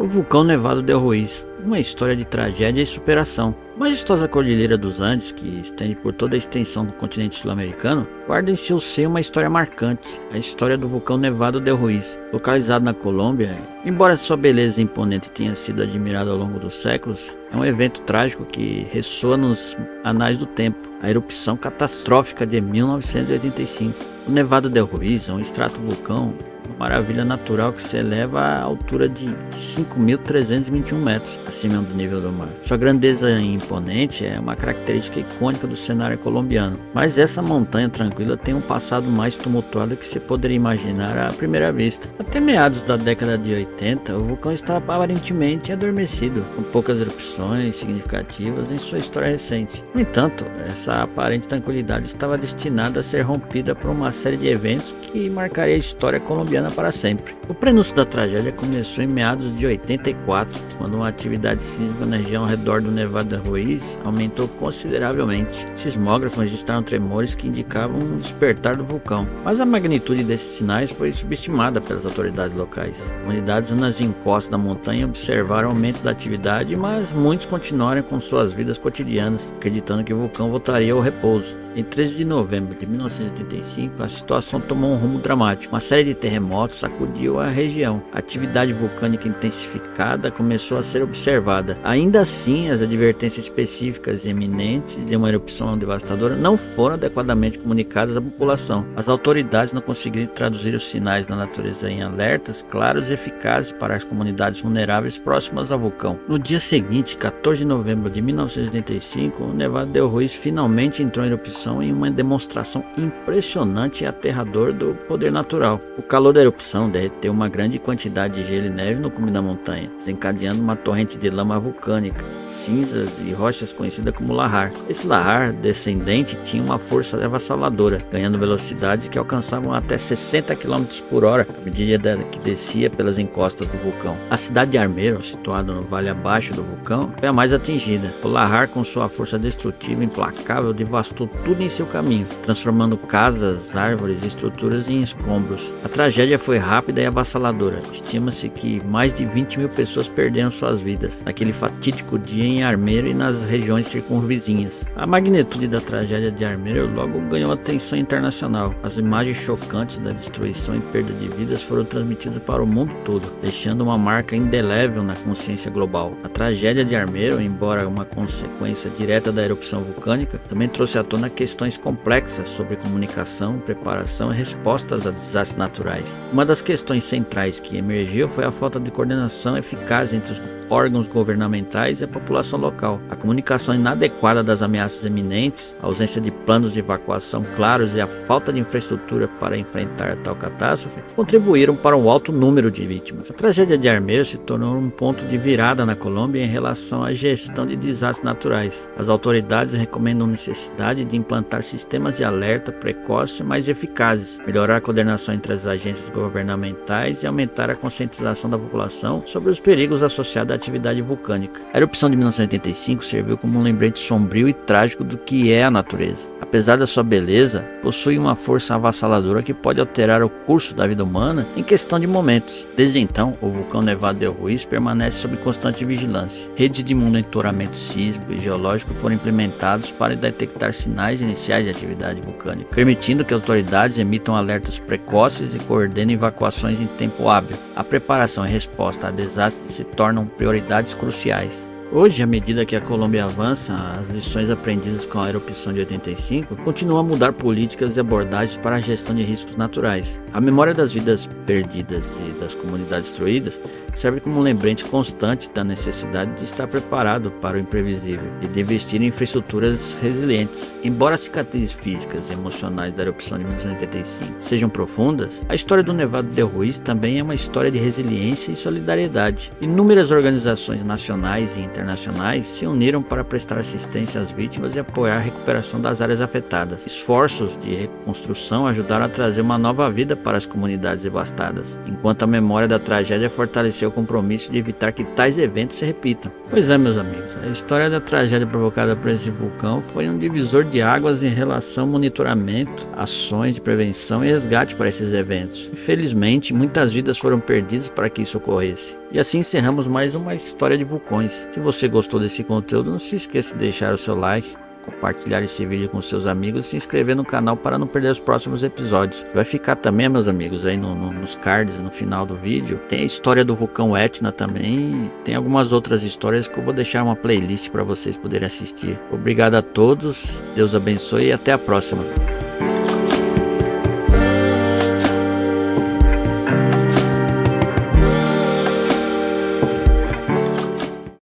O vulcão Nevado del Ruiz, uma história de tragédia e superação. A majestosa Cordilheira dos Andes, que estende por toda a extensão do continente sul-americano, guarda em seu seio uma história marcante, a história do vulcão Nevado del Ruiz. Localizado na Colômbia, embora sua beleza imponente tenha sido admirada ao longo dos séculos, é um evento trágico que ressoa nos anais do tempo, a erupção catastrófica de 1985. O Nevado del Ruiz é um extrato vulcão maravilha natural que se eleva à altura de 5.321 metros acima do nível do mar. Sua grandeza imponente é uma característica icônica do cenário colombiano, mas essa montanha tranquila tem um passado mais tumultuado que se poderia imaginar à primeira vista. Até meados da década de 80, o vulcão estava aparentemente adormecido, com poucas erupções significativas em sua história recente. No entanto, essa aparente tranquilidade estava destinada a ser rompida por uma série de eventos que marcaria a história colombiana para sempre. O prenúncio da tragédia começou em meados de 84, quando uma atividade sísmica na região ao redor do Nevado Ruiz aumentou consideravelmente. Sismógrafos registraram tremores que indicavam um despertar do vulcão, mas a magnitude desses sinais foi subestimada pelas autoridades locais. Comunidades nas encostas da montanha observaram o aumento da atividade, mas muitos continuaram com suas vidas cotidianas, acreditando que o vulcão voltaria ao repouso. Em 13 de novembro de 1985, a situação tomou um rumo dramático. Uma série de terremotos sacudiu a região. Atividade vulcânica intensificada começou a ser observada. Ainda assim, as advertências específicas e eminentes de uma erupção devastadora não foram adequadamente comunicadas à população. As autoridades não conseguiram traduzir os sinais da natureza em alertas claros e eficazes para as comunidades vulneráveis próximas ao vulcão. No dia seguinte, 14 de novembro de 1985, o Nevado del Ruiz finalmente entrou em erupção em uma demonstração impressionante e aterrador do poder natural. O calor da erupção derreteu uma grande quantidade de gelo e neve no cume da montanha, desencadeando uma torrente de lama vulcânica, cinzas e rochas conhecida como lahar. Esse lahar descendente tinha uma força avassaladora, ganhando velocidades que alcançavam até 60 km por hora à medida que descia pelas encostas do vulcão. A cidade de Armeiro, situada no vale abaixo do vulcão, foi a mais atingida. O lahar, com sua força destrutiva implacável, devastou tudo em seu caminho, transformando casas, árvores e estruturas em escombros. A tragédia foi rápida e avassaladora. Estima-se que mais de 20 mil pessoas perderam suas vidas naquele fatídico dia em Armeiro e nas regiões circunvizinhas. A magnitude da tragédia de Armeiro logo ganhou atenção internacional. As imagens chocantes da destruição e perda de vidas foram transmitidas para o mundo todo, deixando uma marca indelével na consciência global. A tragédia de Armeiro, embora uma consequência direta da erupção vulcânica, também trouxe à tona questões complexas sobre comunicação, preparação e respostas a desastres naturais. Uma das questões centrais que emergiu foi a falta de coordenação eficaz entre os órgãos governamentais e a população local. A comunicação inadequada das ameaças iminentes, a ausência de planos de evacuação claros e a falta de infraestrutura para enfrentar tal catástrofe contribuíram para um alto número de vítimas. A tragédia de Armeiro se tornou um ponto de virada na Colômbia em relação à gestão de desastres naturais. As autoridades recomendam necessidade de implantar sistemas de alerta precoce mais eficazes, melhorar a coordenação entre as agências governamentais e aumentar a conscientização da população sobre os perigos associados à atividade vulcânica. A erupção de 1985 serviu como um lembrete sombrio e trágico do que é a natureza. Apesar da sua beleza, possui uma força avassaladora que pode alterar o curso da vida humana em questão de momentos. Desde então, o vulcão Nevado del Ruiz permanece sob constante vigilância. Redes de monitoramento sísmico e geológico foram implementados para detectar sinais iniciais de atividade vulcânica, permitindo que autoridades emitam alertas precoces e coordenem evacuações em tempo hábil. A preparação e resposta a desastres se tornam prioridades cruciais. Hoje, à medida que a Colômbia avança, as lições aprendidas com a erupção de 85 continuam a mudar políticas e abordagens para a gestão de riscos naturais. A memória das vidas perdidas e das comunidades destruídas serve como um lembrete constante da necessidade de estar preparado para o imprevisível e de investir em infraestruturas resilientes. Embora as cicatrizes físicas e emocionais da erupção de 1985 sejam profundas, a história do Nevado de Ruiz também é uma história de resiliência e solidariedade. Inúmeras organizações nacionais e internacionais internacionais se uniram para prestar assistência às vítimas e apoiar a recuperação das áreas afetadas. Esforços de reconstrução ajudaram a trazer uma nova vida para as comunidades devastadas, enquanto a memória da tragédia fortaleceu o compromisso de evitar que tais eventos se repitam. Pois é, meus amigos, a história da tragédia provocada por esse vulcão foi um divisor de águas em relação ao monitoramento, ações de prevenção e resgate para esses eventos. Infelizmente, muitas vidas foram perdidas para que isso ocorresse. E assim encerramos mais uma história de vulcões. Se você gostou desse conteúdo, não se esqueça de deixar o seu like, compartilhar esse vídeo com seus amigos e se inscrever no canal para não perder os próximos episódios. Vai ficar também, meus amigos, aí no, no, nos cards no final do vídeo. Tem a história do vulcão Etna também. Tem algumas outras histórias que eu vou deixar uma playlist para vocês poderem assistir. Obrigado a todos, Deus abençoe e até a próxima.